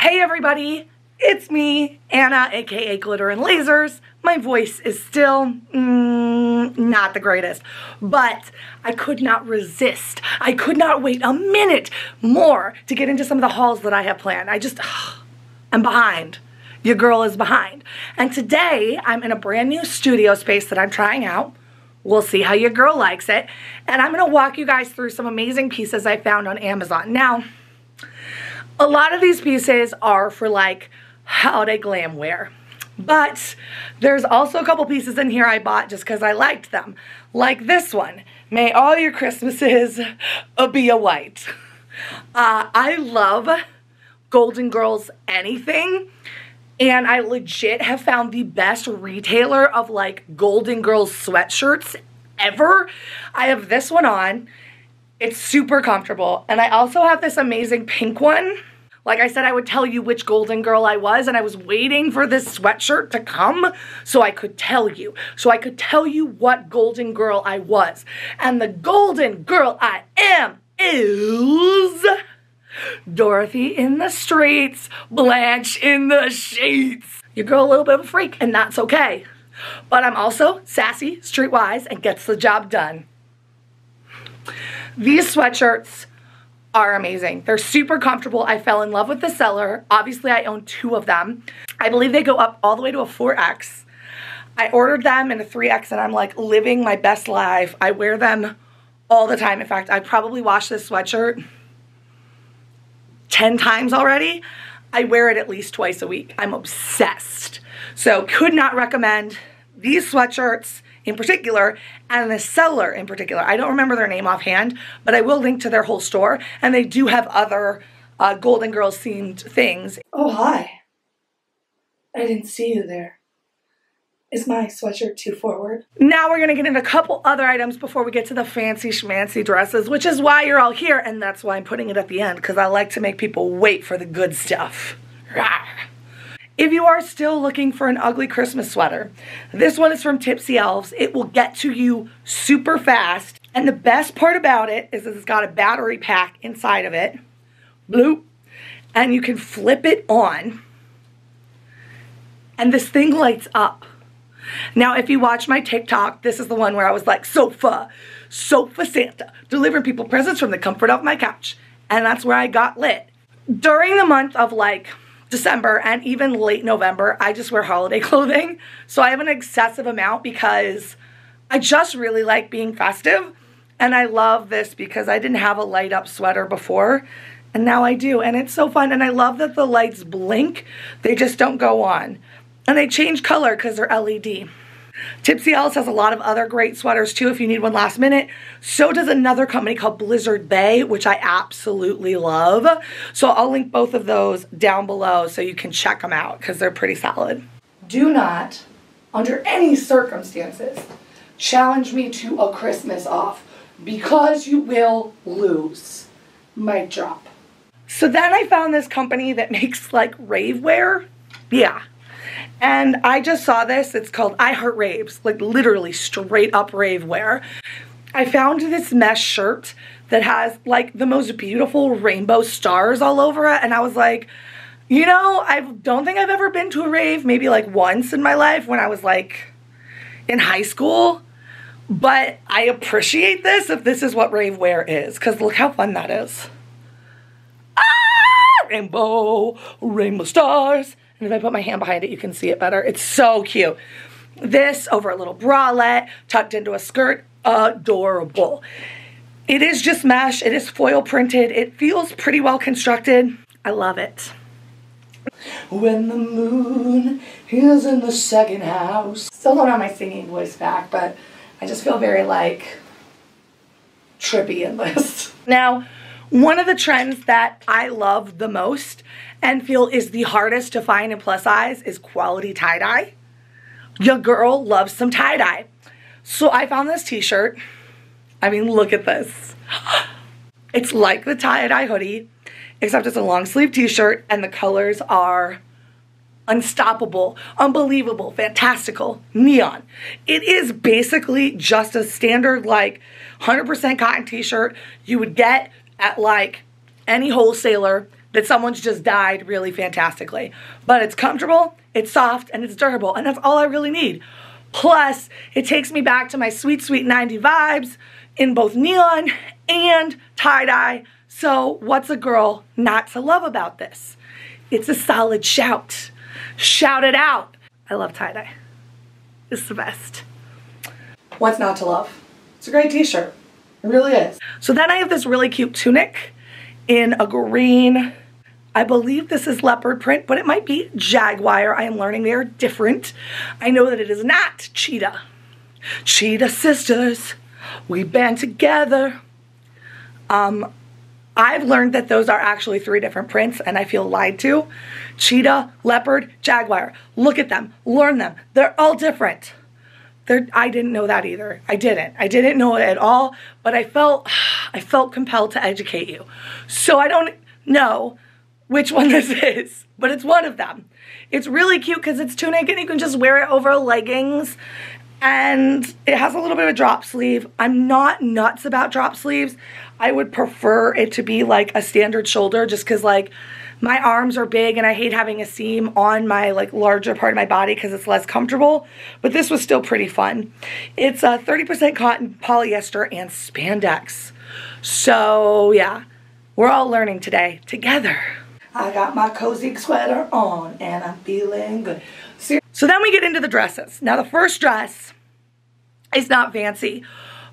Hey everybody, it's me, Anna, aka Glitter and Lazers. My voice is still mm, not the greatest, but I could not resist. I could not wait a minute more to get into some of the hauls that I have planned. I just, I'm behind. Your girl is behind. And today I'm in a brand new studio space that I'm trying out. We'll see how your girl likes it. And I'm gonna walk you guys through some amazing pieces I found on Amazon. Now, a lot of these pieces are for like holiday glam wear. But there's also a couple pieces in here I bought just because I liked them. Like this one. May all your Christmases be a white. Uh, I love Golden Girls anything. And I legit have found the best retailer of like Golden Girls sweatshirts ever. I have this one on. It's super comfortable. And I also have this amazing pink one like I said, I would tell you which golden girl I was, and I was waiting for this sweatshirt to come so I could tell you. So I could tell you what golden girl I was. And the golden girl I am is Dorothy in the streets, Blanche in the sheets. Your girl a little bit of a freak, and that's okay. But I'm also sassy, streetwise, and gets the job done. These sweatshirts are amazing. They're super comfortable. I fell in love with the seller. Obviously, I own two of them. I believe they go up all the way to a 4X. I ordered them in a 3X and I'm like living my best life. I wear them all the time. In fact, I probably washed this sweatshirt 10 times already. I wear it at least twice a week. I'm obsessed. So could not recommend these sweatshirts in particular and the seller in particular. I don't remember their name offhand, but I will link to their whole store and they do have other uh, Golden Girls themed things. Oh, hi. I didn't see you there. Is my sweatshirt too forward? Now we're gonna get into a couple other items before we get to the fancy schmancy dresses, which is why you're all here, and that's why I'm putting it at the end, because I like to make people wait for the good stuff. Rawr. If you are still looking for an ugly Christmas sweater, this one is from Tipsy Elves. It will get to you super fast. And the best part about it is it's got a battery pack inside of it. Bloop. And you can flip it on. And this thing lights up. Now, if you watch my TikTok, this is the one where I was like, sofa, sofa Santa, delivering people presents from the comfort of my couch. And that's where I got lit. During the month of like December and even late November, I just wear holiday clothing. So I have an excessive amount because I just really like being festive. And I love this because I didn't have a light up sweater before. And now I do. And it's so fun. And I love that the lights blink. They just don't go on. And they change color because they're LED. Tipsy Elves has a lot of other great sweaters too if you need one last minute. So does another company called Blizzard Bay, which I absolutely love. So I'll link both of those down below so you can check them out because they're pretty solid. Do not, under any circumstances, challenge me to a Christmas off because you will lose. Mic drop. So then I found this company that makes like rave wear. Yeah, and I just saw this. It's called iHeartRaves, like literally straight up rave wear. I found this mesh shirt that has like the most beautiful rainbow stars all over it. And I was like, you know, I don't think I've ever been to a rave, maybe like once in my life when I was like in high school. But I appreciate this if this is what rave wear is, because look how fun that is. Ah, rainbow, rainbow stars. And if I put my hand behind it, you can see it better. It's so cute. This over a little bralette, tucked into a skirt, adorable. It is just mesh. It is foil printed. It feels pretty well constructed. I love it. When the moon is in the second house. Still don't have my singing voice back, but I just feel very like trippy in this. Now, one of the trends that I love the most and feel is the hardest to find in plus size is quality tie-dye. Your girl loves some tie-dye. So I found this t-shirt. I mean, look at this. It's like the tie-dye hoodie, except it's a long sleeve t-shirt and the colors are unstoppable, unbelievable, fantastical, neon. It is basically just a standard like 100% cotton t-shirt you would get at like any wholesaler that someone's just dyed really fantastically. But it's comfortable, it's soft, and it's durable, and that's all I really need. Plus, it takes me back to my sweet, sweet 90 vibes in both neon and tie-dye. So what's a girl not to love about this? It's a solid shout. Shout it out. I love tie-dye. It's the best. What's not to love? It's a great t-shirt. It really is. So then I have this really cute tunic in a green, I believe this is leopard print, but it might be jaguar. I am learning they are different. I know that it is not cheetah. Cheetah sisters, we band together. Um, I've learned that those are actually three different prints and I feel lied to. Cheetah, leopard, jaguar. Look at them, learn them. They're all different. They're, I didn't know that either. I didn't. I didn't know it at all, but I felt I felt compelled to educate you. So I don't know which one this is, but it's one of them. It's really cute because it's tunic and you can just wear it over leggings and it has a little bit of a drop sleeve. I'm not nuts about drop sleeves. I would prefer it to be like a standard shoulder just because like my arms are big and I hate having a seam on my like larger part of my body because it's less comfortable. But this was still pretty fun. It's a 30% cotton, polyester, and spandex. So yeah, we're all learning today together. I got my cozy sweater on and I'm feeling good. So then we get into the dresses. Now the first dress is not fancy,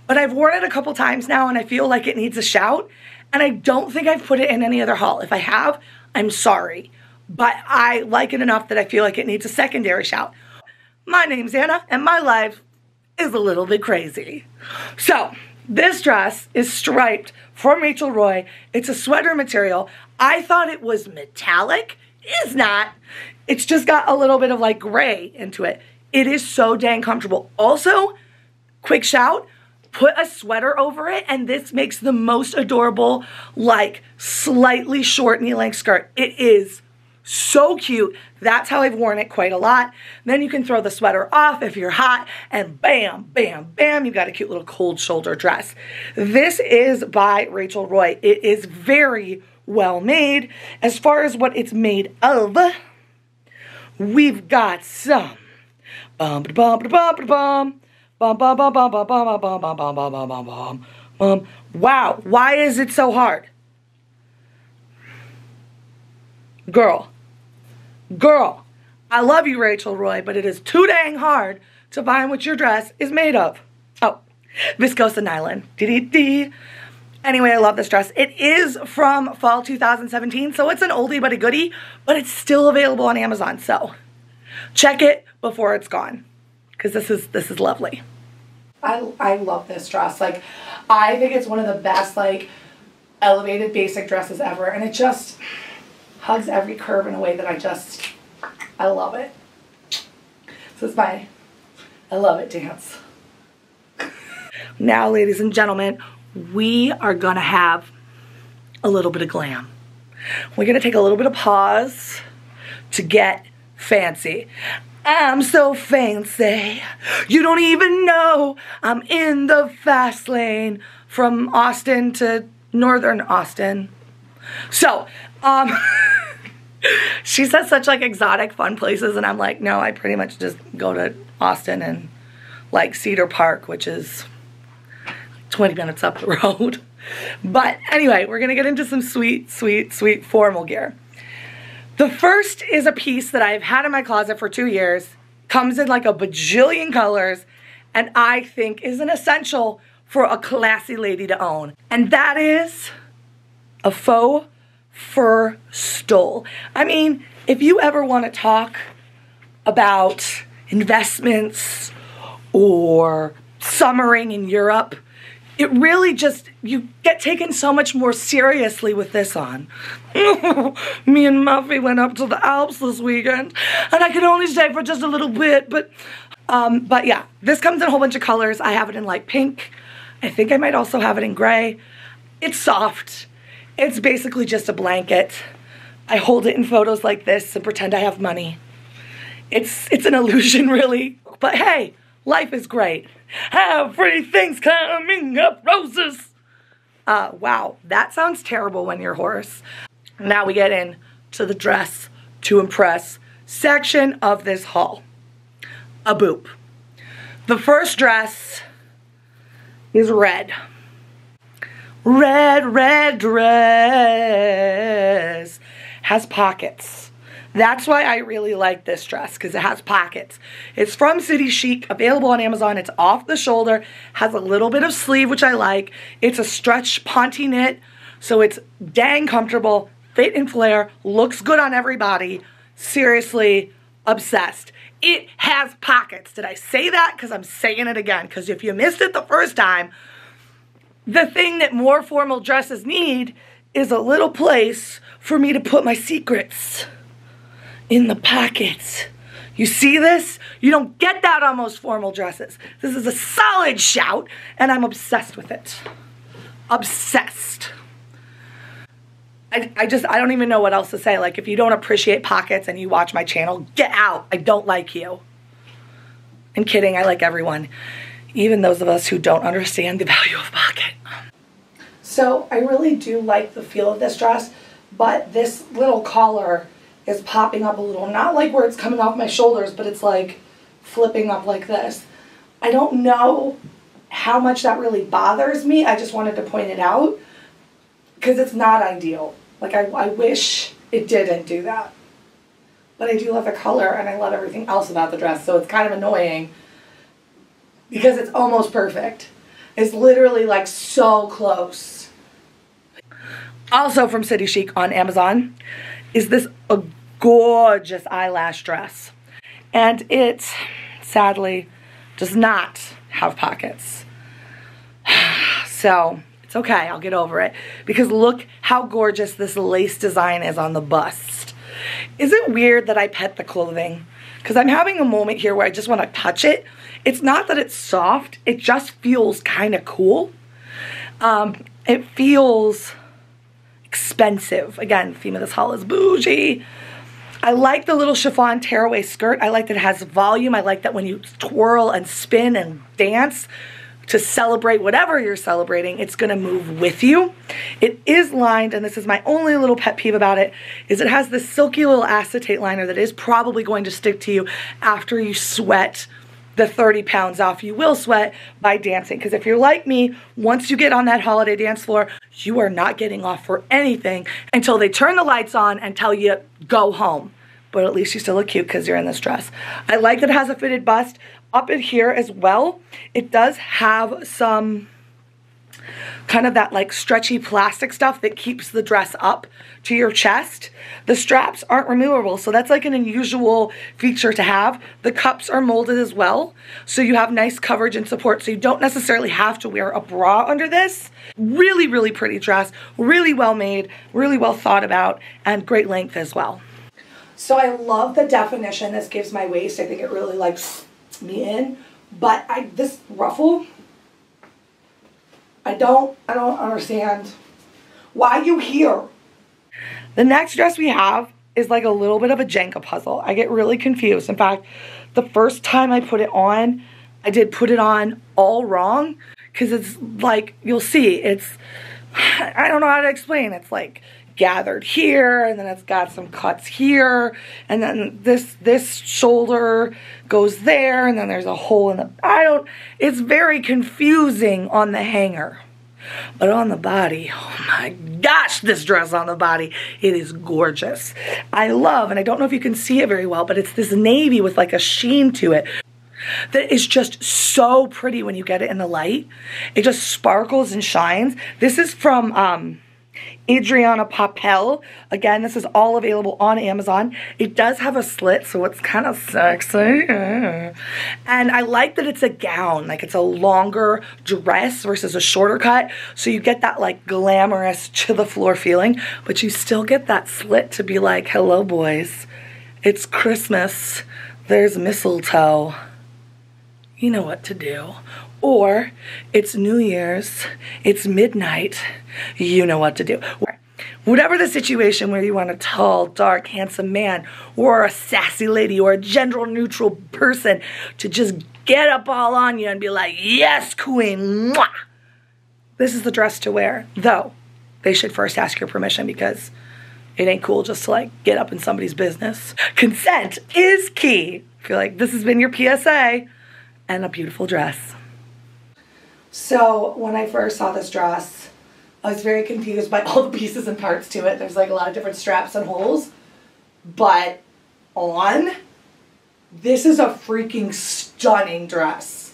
but I've worn it a couple times now and I feel like it needs a shout. And I don't think I've put it in any other haul. If I have, I'm sorry. But I like it enough that I feel like it needs a secondary shout. My name's Anna and my life is a little bit crazy. So this dress is striped from Rachel Roy. It's a sweater material. I thought it was metallic. It's not. It's just got a little bit of like gray into it. It is so dang comfortable. Also, quick shout, put a sweater over it and this makes the most adorable like slightly short knee length skirt. It is so cute. That's how I've worn it quite a lot. Then you can throw the sweater off if you're hot and bam, bam, bam, you've got a cute little cold shoulder dress. This is by Rachel Roy. It is very well made. As far as what it's made of, we've got some bum bum bum bum bum bum bum bum bum bum bum bum bum bum bum bum bum bum. Wow, why is it so hard? Girl, girl, I love you, Rachel Roy, but it is too dang hard to find what your dress is made of. Oh, viscose nylon. Dee dee dee. Anyway, I love this dress. It is from fall 2017, so it's an oldie but a goodie, but it's still available on Amazon, so check it before it's gone because this is this is lovely. I, I love this dress. Like, I think it's one of the best, like, elevated basic dresses ever, and it just hugs every curve in a way that I just, I love it. So it's my, I love it dance. now, ladies and gentlemen, we are gonna have a little bit of glam. We're gonna take a little bit of pause to get fancy. I'm so fancy, you don't even know I'm in the fast lane from Austin to Northern Austin. So, um, she says such like exotic fun places and I'm like, no, I pretty much just go to Austin and like Cedar Park, which is 20 minutes up the road. But anyway, we're gonna get into some sweet, sweet, sweet formal gear. The first is a piece that I've had in my closet for two years, comes in like a bajillion colors, and I think is an essential for a classy lady to own. And that is a faux fur stole. I mean, if you ever want to talk about investments or summering in Europe, it really just, you get taken so much more seriously with this on. Me and Muffy went up to the Alps this weekend, and I could only stay for just a little bit, but, um, but yeah, this comes in a whole bunch of colors. I have it in like pink. I think I might also have it in gray. It's soft. It's basically just a blanket. I hold it in photos like this and pretend I have money. It's, it's an illusion, really. But hey, life is great. Everything's coming up roses. Uh, wow, that sounds terrible when you're hoarse. Now we get in to the dress to impress section of this haul. A boop. The first dress is red. Red, red dress. Has pockets. That's why I really like this dress because it has pockets. It's from City Chic, available on Amazon. It's off the shoulder, has a little bit of sleeve, which I like. It's a stretch ponte knit, so it's dang comfortable, fit and flare, looks good on everybody. Seriously, obsessed. It has pockets. Did I say that? Because I'm saying it again. Because if you missed it the first time, the thing that more formal dresses need is a little place for me to put my secrets in the pockets. You see this? You don't get that on most formal dresses. This is a solid shout, and I'm obsessed with it. Obsessed. I, I just, I don't even know what else to say. Like, if you don't appreciate pockets and you watch my channel, get out. I don't like you. I'm kidding. I like everyone. Even those of us who don't understand the value of pocket. So, I really do like the feel of this dress, but this little collar is popping up a little. Not like where it's coming off my shoulders, but it's like flipping up like this. I don't know how much that really bothers me. I just wanted to point it out because it's not ideal. Like I, I wish it didn't do that. But I do love the color and I love everything else about the dress. So it's kind of annoying because it's almost perfect. It's literally like so close. Also from City Chic on Amazon is this a gorgeous eyelash dress. And it sadly does not have pockets. So it's okay, I'll get over it. Because look how gorgeous this lace design is on the bust. Is it weird that I pet the clothing? Because I'm having a moment here where I just want to touch it. It's not that it's soft, it just feels kind of cool. Um, it feels expensive. Again, of this haul is bougie. I like the little chiffon tearaway skirt. I like that it has volume. I like that when you twirl and spin and dance, to celebrate whatever you're celebrating, it's going to move with you. It is lined, and this is my only little pet peeve about it, is it has this silky little acetate liner that is probably going to stick to you after you sweat the 30 pounds off you will sweat by dancing. Because if you're like me, once you get on that holiday dance floor, you are not getting off for anything until they turn the lights on and tell you, go home. But at least you still look cute because you're in this dress. I like that it has a fitted bust up in here as well, it does have some kind of that like stretchy plastic stuff that keeps the dress up to your chest. The straps aren't removable, so that's like an unusual feature to have. The cups are molded as well, so you have nice coverage and support, so you don't necessarily have to wear a bra under this. Really, really pretty dress, really well made, really well thought about, and great length as well. So I love the definition this gives my waist. I think it really like me in. But I this ruffle, I don't I don't understand why you here. The next dress we have is like a little bit of a Jenga puzzle. I get really confused. In fact, the first time I put it on, I did put it on all wrong because it's like you'll see it's I don't know how to explain. It's like gathered here and then it's got some cuts here and then this this shoulder goes there and then there's a hole in the I don't it's very confusing on the hanger but on the body oh my gosh this dress on the body it is gorgeous I love and I don't know if you can see it very well but it's this navy with like a sheen to it that is just so pretty when you get it in the light. It just sparkles and shines. This is from um, Adrianna Papell. Again, this is all available on Amazon. It does have a slit, so it's kind of sexy. And I like that it's a gown, like it's a longer dress versus a shorter cut. So you get that like glamorous to the floor feeling, but you still get that slit to be like, hello boys, it's Christmas, there's mistletoe. You know what to do. Or it's New Year's, it's midnight, you know what to do. Whatever the situation where you want a tall, dark, handsome man, or a sassy lady, or a gender neutral person to just get up all on you and be like, yes, queen, mwah! This is the dress to wear. Though, they should first ask your permission because it ain't cool just to like get up in somebody's business. Consent is key. I feel like this has been your PSA and a beautiful dress. So when I first saw this dress, I was very confused by all the pieces and parts to it. There's like a lot of different straps and holes. But on, this is a freaking stunning dress.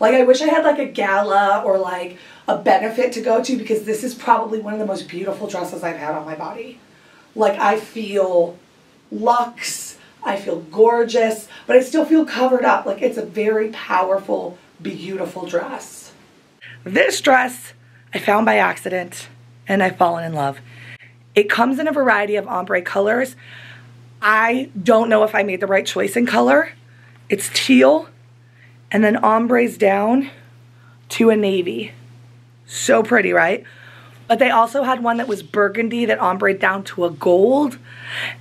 Like I wish I had like a gala or like a benefit to go to because this is probably one of the most beautiful dresses I've had on my body. Like I feel luxe, I feel gorgeous, but I still feel covered up. Like it's a very powerful, beautiful dress. This dress I found by accident and I've fallen in love. It comes in a variety of ombre colors. I don't know if I made the right choice in color. It's teal and then ombres down to a navy. So pretty, right? But they also had one that was burgundy that ombre down to a gold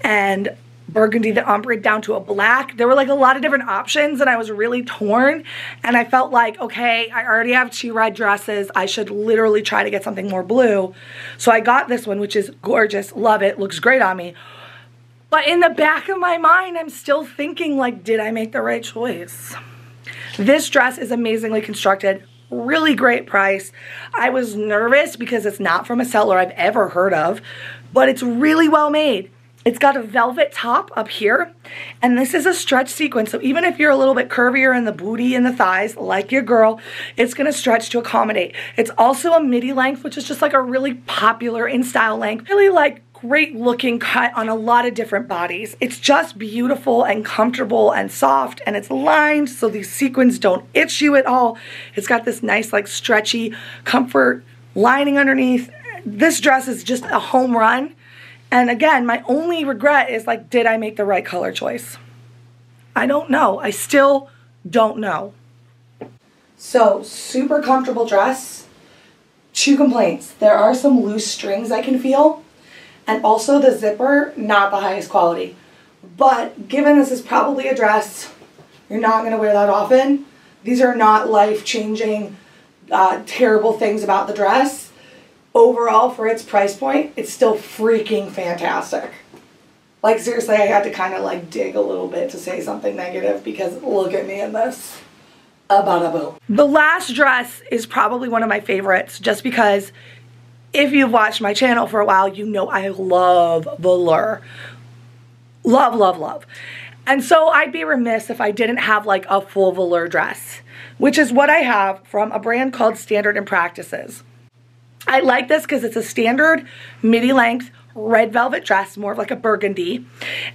and burgundy that ombre down to a black. There were like a lot of different options and I was really torn and I felt like, okay, I already have two red dresses. I should literally try to get something more blue. So I got this one, which is gorgeous. Love it. Looks great on me. But in the back of my mind, I'm still thinking like, did I make the right choice? This dress is amazingly constructed really great price. I was nervous because it's not from a seller I've ever heard of, but it's really well made. It's got a velvet top up here, and this is a stretch sequin. So even if you're a little bit curvier in the booty and the thighs, like your girl, it's gonna stretch to accommodate. It's also a midi length, which is just like a really popular in style length. Really like great looking cut on a lot of different bodies. It's just beautiful and comfortable and soft and it's lined so these sequins don't itch you at all. It's got this nice like stretchy comfort lining underneath. This dress is just a home run. And again, my only regret is like, did I make the right color choice? I don't know. I still don't know. So super comfortable dress. Two complaints. There are some loose strings I can feel and also the zipper, not the highest quality. But given this is probably a dress, you're not going to wear that often. These are not life-changing, uh, terrible things about the dress. Overall, for its price point, it's still freaking fantastic. Like seriously, I had to kind of like dig a little bit to say something negative because look at me in this. About a boo. The last dress is probably one of my favorites just because if you've watched my channel for a while, you know I love velour. Love, love, love. And so I'd be remiss if I didn't have like a full velour dress, which is what I have from a brand called Standard and Practices. I like this because it's a standard midi length red velvet dress, more of like a burgundy.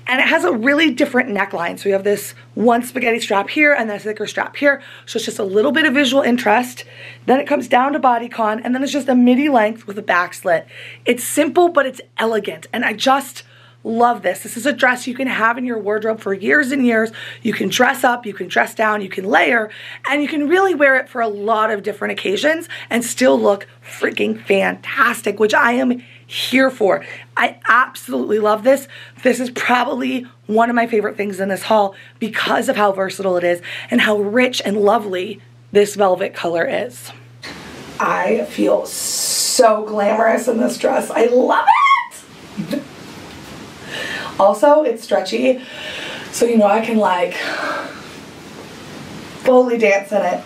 And it has a really different neckline. So you have this one spaghetti strap here and then a thicker strap here. So it's just a little bit of visual interest. Then it comes down to bodycon and then it's just a midi length with a back slit. It's simple, but it's elegant. And I just love this. This is a dress you can have in your wardrobe for years and years. You can dress up, you can dress down, you can layer, and you can really wear it for a lot of different occasions and still look freaking fantastic, which I am here for. I absolutely love this. This is probably one of my favorite things in this haul because of how versatile it is and how rich and lovely this velvet color is. I feel so glamorous in this dress. I love it! Also, it's stretchy, so you know I can like fully dance in it.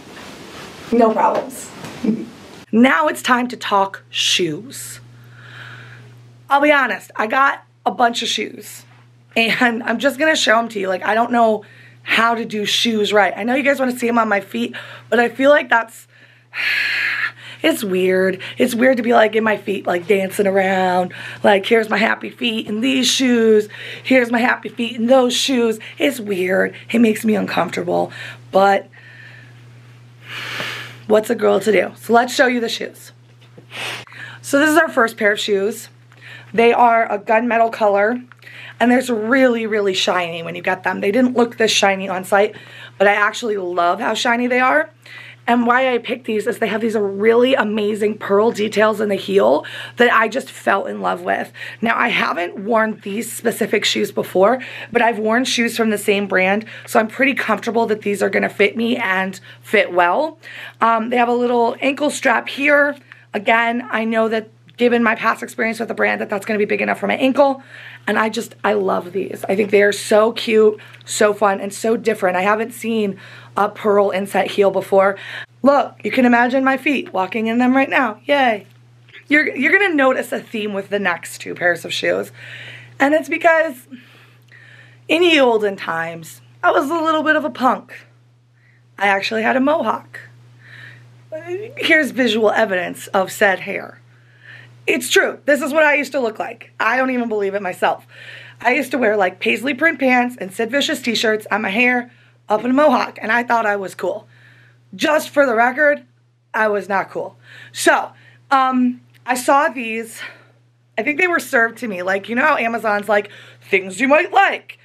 No problems. now it's time to talk shoes. I'll be honest, I got a bunch of shoes and I'm just gonna show them to you. Like, I don't know how to do shoes right. I know you guys wanna see them on my feet, but I feel like that's, it's weird. It's weird to be like in my feet, like dancing around. Like, here's my happy feet in these shoes. Here's my happy feet in those shoes. It's weird. It makes me uncomfortable, but what's a girl to do? So let's show you the shoes. So this is our first pair of shoes. They are a gunmetal color and they're really, really shiny when you get them. They didn't look this shiny on site, but I actually love how shiny they are. And why I picked these is they have these really amazing pearl details in the heel that I just fell in love with. Now, I haven't worn these specific shoes before, but I've worn shoes from the same brand, so I'm pretty comfortable that these are gonna fit me and fit well. Um, they have a little ankle strap here. Again, I know that given my past experience with the brand that that's going to be big enough for my ankle. And I just, I love these. I think they are so cute, so fun, and so different. I haven't seen a pearl inset heel before. Look, you can imagine my feet walking in them right now. Yay. You're, you're going to notice a theme with the next two pairs of shoes. And it's because in the olden times, I was a little bit of a punk. I actually had a mohawk. Here's visual evidence of said hair. It's true. This is what I used to look like. I don't even believe it myself. I used to wear like paisley print pants and Sid Vicious t-shirts and my hair up in a mohawk and I thought I was cool. Just for the record, I was not cool. So, um, I saw these. I think they were served to me. Like, you know how Amazon's like, things you might like.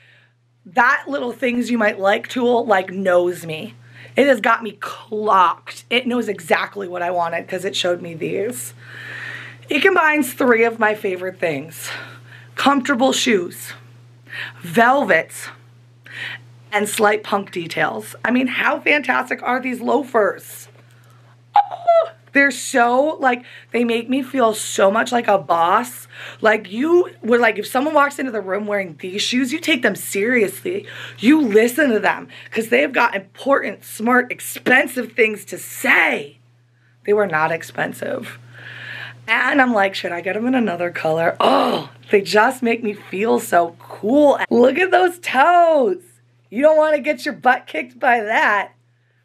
That little things you might like tool, like, knows me. It has got me clocked. It knows exactly what I wanted because it showed me these. It combines three of my favorite things. Comfortable shoes, velvets, and slight punk details. I mean, how fantastic are these loafers? Oh, they're so, like, they make me feel so much like a boss. Like, you would, like, if someone walks into the room wearing these shoes, you take them seriously. You listen to them because they've got important, smart, expensive things to say. They were not expensive. And I'm like, should I get them in another color? Oh, they just make me feel so cool. Look at those toes. You don't want to get your butt kicked by that.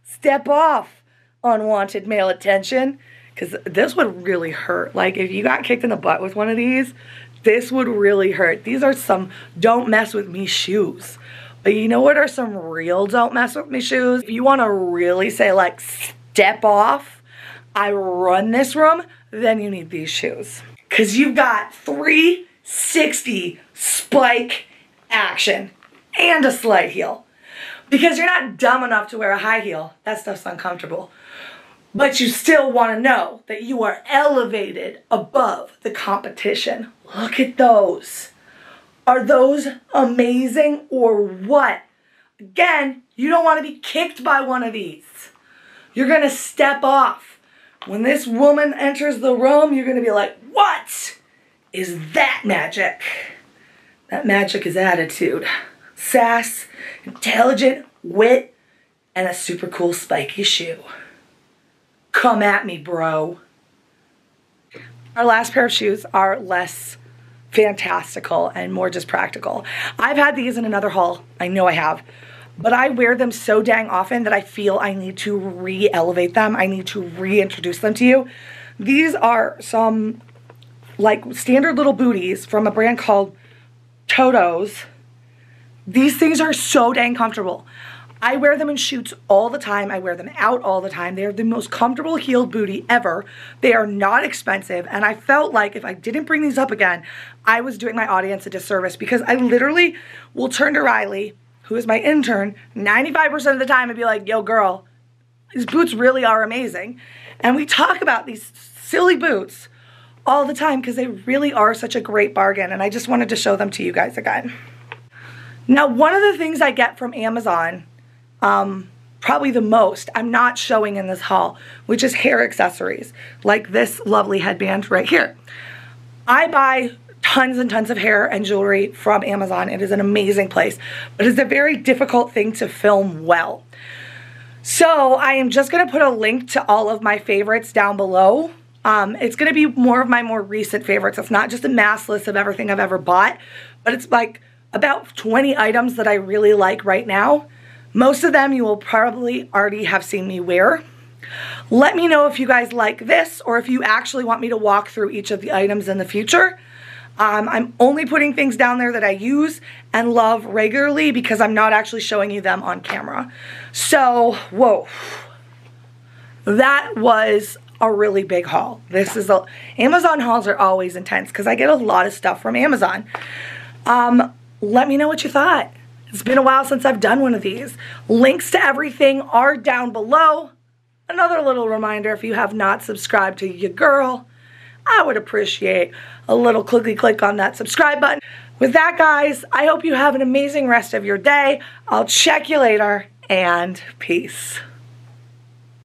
Step off unwanted male attention because this would really hurt. Like if you got kicked in the butt with one of these, this would really hurt. These are some don't mess with me shoes. But you know what are some real don't mess with me shoes? If you want to really say like step off, I run this room, then you need these shoes. Cause you've got 360 spike action and a slight heel. Because you're not dumb enough to wear a high heel. That stuff's uncomfortable but you still want to know that you are elevated above the competition. Look at those. Are those amazing or what? Again, you don't want to be kicked by one of these. You're going to step off. When this woman enters the room, you're going to be like, what is that magic? That magic is attitude, sass, intelligent, wit, and a super cool spiky shoe. Come at me, bro. Our last pair of shoes are less fantastical and more just practical. I've had these in another haul. I know I have. But I wear them so dang often that I feel I need to re-elevate them. I need to reintroduce them to you. These are some like standard little booties from a brand called Toto's. These things are so dang comfortable. I wear them in shoots all the time. I wear them out all the time. They're the most comfortable heeled booty ever. They are not expensive. And I felt like if I didn't bring these up again, I was doing my audience a disservice because I literally will turn to Riley, who is my intern, 95% of the time and be like, yo, girl, these boots really are amazing. And we talk about these silly boots all the time because they really are such a great bargain. And I just wanted to show them to you guys again. Now, one of the things I get from Amazon um, probably the most I'm not showing in this haul, which is hair accessories, like this lovely headband right here. I buy tons and tons of hair and jewelry from Amazon. It is an amazing place, but it's a very difficult thing to film well. So I am just going to put a link to all of my favorites down below. Um, it's going to be more of my more recent favorites. It's not just a mass list of everything I've ever bought, but it's like about 20 items that I really like right now. Most of them you will probably already have seen me wear. Let me know if you guys like this or if you actually want me to walk through each of the items in the future. Um, I'm only putting things down there that I use and love regularly because I'm not actually showing you them on camera. So, whoa. That was a really big haul. This is a, Amazon hauls are always intense because I get a lot of stuff from Amazon. Um, let me know what you thought. It's been a while since I've done one of these. Links to everything are down below. Another little reminder, if you have not subscribed to your girl, I would appreciate a little clicky click on that subscribe button. With that, guys, I hope you have an amazing rest of your day. I'll check you later, and peace.